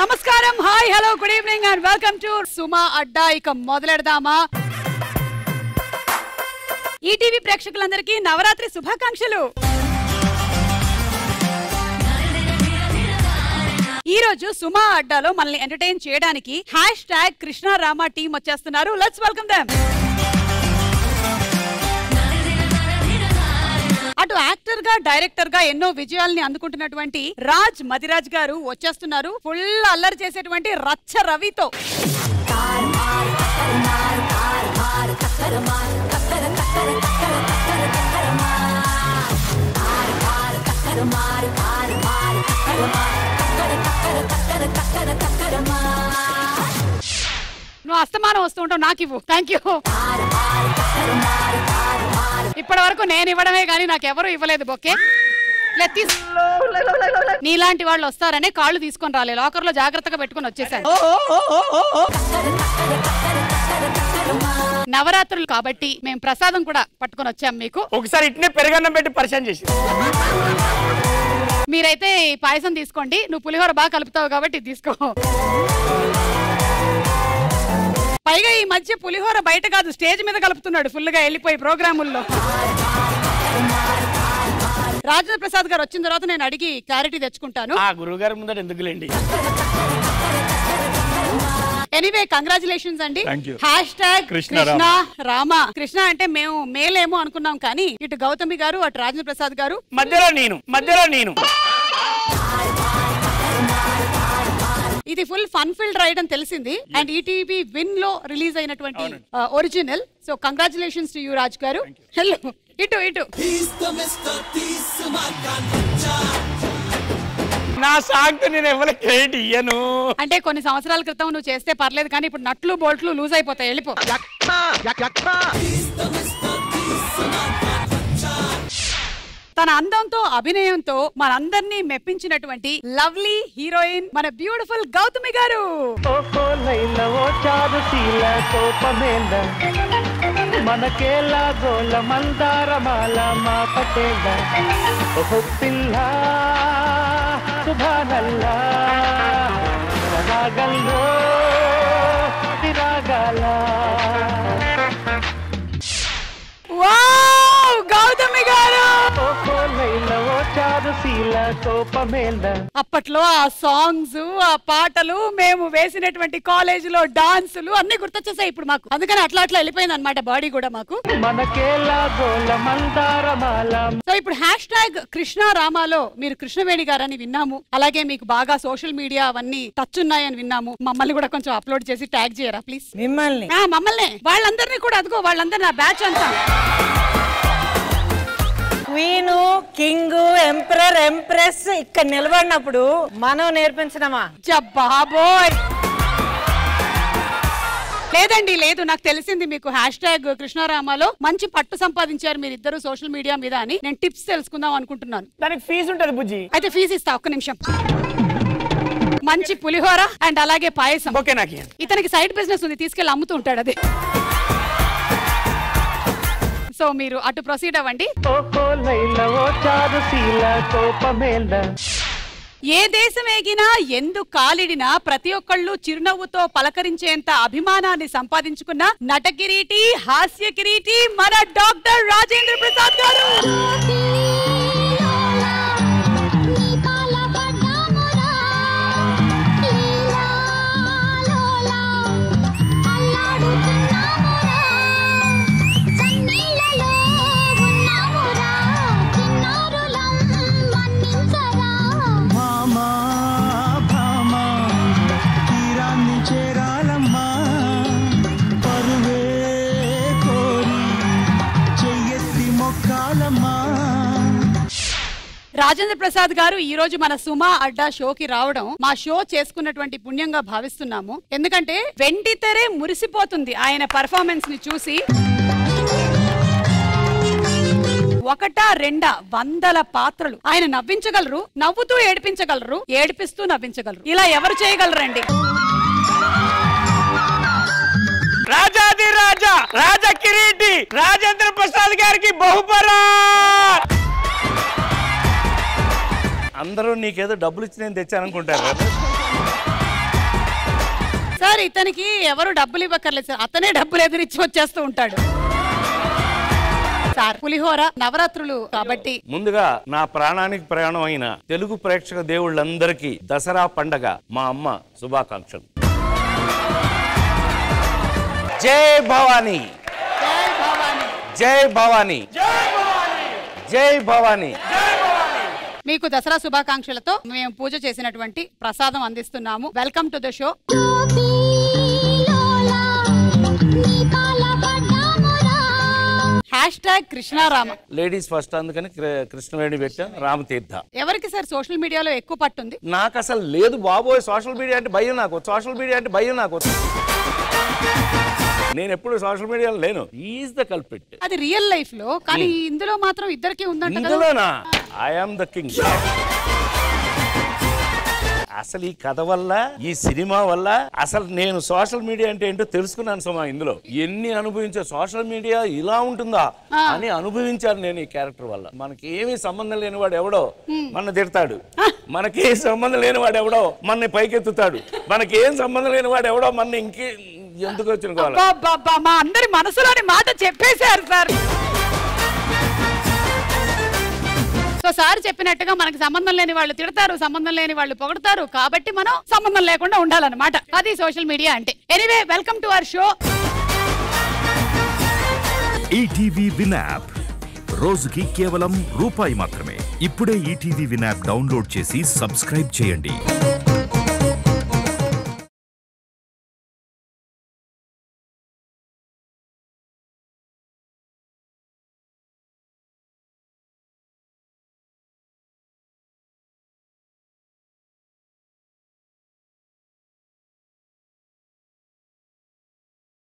నమస్కారం. Hi hello good evening and welcome to Suma Adda. ఇక మొదలెడదామా? ఈటీవీ ప్రేక్షకులందరికీ నవరాత్రి శుభాకాంక్షలు. ఈ రోజు సుమా అడ్డాలో మనల్ని ఎంటర్టైన్ చేయడానికి హ్యాష్ ట్యాగ్ కృష్ణారామ టీం వచ్చేస్తున్నారు. లెట్స్ వెల్కమ్ దెమ్ అటు యాక్టర్గా డైరెక్టర్గా ఎన్నో విజయాల్ని అందుకుంటున్నటువంటి రాజ్ మదిరాజ్ గారు వచ్చేస్తున్నారు. ఫుల్ అల్లరి చేసేటువంటి రచ్చ రవితో. నువ్వు అస్తమానం వస్తూ ఉంటావు నాకు ఇవ్వు. థ్యాంక్ యూ ఇప్పటి వరకు నేను ఇవ్వడమే కానీ నాకు ఎవరు ఇవ్వలేదు బొకే లే, తీస్- నీలాంటి వాళ్ళు వస్తారనే కాళ్ళు తీసుకొని రాలే. లాకర్లో జాగ్రత్తగా పెట్టుకొని వచ్చేసాను నవరాత్రులు కాబట్టి మేము ప్రసాదం కూడా పట్టుకొని వచ్చాం మీకు. ఒకసారి ఇట్నే పెరగన్నం పెట్టి పరిచయం చేసి. మీరైతే ఈ పాయసం తీసుకోండి. నువ్వు పులిహోర బాగా కలుపుతావు కాబట్టి తీసుకో. పైగా ఈ మధ్య పులిహోర బయట కాదు స్టేజ్ మీద కలుపుతున్నాడు ఫుల్గా వెళ్ళిపోయి ప్రోగ్రాముల్లో. రాజేంద్ర ప్రసాద్ గారు వచ్చిన తర్వాత నేను అడిగి క్లారిటీ తెచ్చుకుంటాను. ఆ గురువు గారి ముందర ఎందుకులేండి? ఎనీవే కంగ్రాచులేషన్స్ అండి. Hash tag Krishna. Rama. Krishna అంటే మేము మేలేమో అనుకున్నాం కానీ ఇటు గౌతమి గారు అటు రాజేంద్ర ప్రసాద్ గారు. మధ్యలో నేను మధ్యలో నేను. ఇది ఫుల్ ఫన్ ఫిల్డ్ రైడ్ అని తెలిసింది. అండ్ ఈటీవీ విన్లో రిలీజ్ అయినటువంటి original so congratulations to you Raj గారు. హలో ఇటు ఇటు. నా సాంగ్ నేను ఎవరికి క్రెడిట్ ఇయ్యను? అంటే కొన్ని సంవత్సరాల క్రితం నువ్వు చేస్తే పర్లేదు కానీ ఇప్పుడు నట్లు బోల్ట్లు లూజ్ అయిపోతాయి. వెళ్ళిపో. తన అందంతో అభినయంతో మనందరినీ మెప్పించినటువంటి లవ్లీ హీరోయిన్ మన బ్యూటిఫుల్ గౌతమి గారు. ఓహో లైల ఓ చారు శీల కోపమేల మనకేలా గోల మందారమాల మా పటేల ఓహో పిల్ల సుభానల్లా. రాగల్లో అప్పట్లో ఆ సాంగ్స్ ఆ పాటలు మేము వేసినటువంటి కాలేజ్లో డాన్సులు అన్ని గుర్తొచ్చేసాయి ఇప్పుడు మాకు. అందుకని అట్లా అట్లా వెళ్ళిపోయింది అనమాట బాడీ కూడా మాకు. మనకేలా గోల మందారమాల. సో ఇప్పుడు హ్యాష్ ట్యాగ్ కృష్ణ రామాలో మీరు కృష్ణవేణి గారని విన్నాము. అలాగే మీకు బాగా సోషల్ మీడియా అవన్నీ టచ్ ఉన్నాయని విన్నాము. మమ్మల్ని కూడా కొంచెం అప్లోడ్ చేసి ట్యాగ్ చేయరా ప్లీజ్ మిమ్మల్ని. మమ్మల్ని. వాళ్ళందరినీ కూడా అదిగో వాళ్ళందరూ నా బ్యాచ్ అంతా. క్వీన్ కింగ్ ఎంపరర్ ఎంప్రెస్ ఇక్కడ నిలబడినప్పుడు మనం నేర్పించడమా బాబోయ్ లేదండి లేదు. నాకు తెలిసింది మీకు హ్యాష్ ట్యాగ్ కృష్ణారామాలో మంచి పట్టు సంపాదించారు మీరు ఇద్దరు సోషల్ మీడియా మీద అని. నేను టిప్స్ తెలుసుకుందాం అనుకుంటున్నాను. దానికి ఫీజు ఉంటది బుజ్జి. అయితే ఫీజు ఇస్తా ఒక్క నిమిషం. మంచి పులిహోర అండ్ అలాగే పాయసం. ఓకే నాకు. ఇతనికి సైడ్ బిజినెస్ ఉంది తీసుకెళ్ళి అమ్ముతూ ఉంటాడు అది. సో మీరు అటు ప్రొసీడ్ అవ్వండి. ఏ దేశం ఎగినా ఎందు కాలిడినా ప్రతి ఒక్కళ్ళు చిరునవ్వుతో పలకరించేంత అభిమానాన్ని సంపాదించుకున్న నట కిరీటి హాస్య కిరీటి మన డాక్టర్ రాజేంద్ర ప్రసాద్ గారు. రాజేంద్ర ప్రసాద్ గారు ఈ రోజు మన సుమా అడ్డా షోకి రావడం మా షో చేసుకున్నటువంటి పుణ్యంగా భావిస్తున్నాము. ఎందుకంటే వెండితెరే మురిసిపోతుంది ఆయన పర్ఫార్మెన్స్ని చూసి. ఒకటా రెండా వందల పాత్రలు. ఆయన నవ్వించగలరు నవ్వుతూ ఏడిపించగలరు ఏడిపిస్తూ నవ్వించగలరు. ఇలా ఎవరు చేయగలరండి? రాజాది రాజా రాజా కిరీటి రాజేంద్ర ప్రసాద్ గారికి బహుపరా! అందరూ నీకేదో డబ్బులు ఇచ్చి నేను తెచ్చాను అనుకుంటారు సార్ ఇతనికి ఎవరు డబ్బులు ఇవ్వక్కర్లేదు సార్. అతనే డబ్బులు ఎదిరించి వచ్చేస్తూ ఉంటాడు. సార్ పులిహోర నవరాత్రులు కాబట్టి ముందుగా నా ప్రాణానికి ప్రయాణం అయిన తెలుగు ప్రేక్షక దేవుళ్ళందరికీ దసరా పండగ మా అమ్మ శుభాకాంక్షలు. జై భవానీ. జై భవాని. జై భవానీ. జై భవానీ. మీకు దసరా శుభాకాంక్షలతో మేము పూజ చేసినటువంటి ప్రసాదం అందిస్తున్నాము. Welcome to the show hash tag Krishnarama ladies first అందుకని కృష్ణవేణి పెట్టాం రామతీర్థ ఎవరికి సార్ సోషల్ మీడియాలో ఎక్కువ పట్టుంది? నాకు అసలు లేదు బాబోయ్ సోషల్ మీడియా అంటే భయం నాకు సోషల్ మీడియా అంటే భయం నాకు. నేను ఎప్పుడు సోషల్ మీడియాలో లేను. ఈజ్ ద కల్పిట్ అది రియల్ లైఫ్లో కానీ ఇందులో మాత్రం ఇద్దరికి ఉందంట ఇందులోనా? ఐఆమ్ ద కింగ్ అసలు ఈ కథ వల్ల ఈ సినిమా వల్ల అసలు నేను సోషల్ మీడియా అంటే ఏంటో తెలుసుకున్నాను సుమా ఇందులో. ఎన్ని అనుభవించా సోషల్ మీడియా ఇలా ఉంటుందా అని అనుభవించాను నేను ఈ క్యారెక్టర్ వల్ల. మనకి ఏమీ సంబంధం లేని వాడు ఎవడో మన తిడతాడు. మనకి ఏ సంబంధం లేని వాడు ఎవడో మన పైకెత్తుతాడు. మనకి ఏం సంబంధం లేని వాడు ఎవడో మన ఇంకే ఎందుకు వచ్చిన మా అందరి మనసులోని మాట చెప్పేశారు సార్. సో సార్ చెప్పినట్టుగా మనకి సంబంధం లేని వాళ్ళు తిడతారు సంబంధం లేని వాళ్ళు పొగడతారు. కాబట్టి మనం సంబంధం లేకుండా ఉండాలన్నమాట. అది సోషల్ మీడియా అంటే. Anyway welcome to our show. ETV win రోజుకి కేవలం రూపాయి మాత్రమే. ఇప్పుడే ఈటీవీ విన్ డౌన్లోడ్ చేసి సబ్స్క్రైబ్ చేయండి.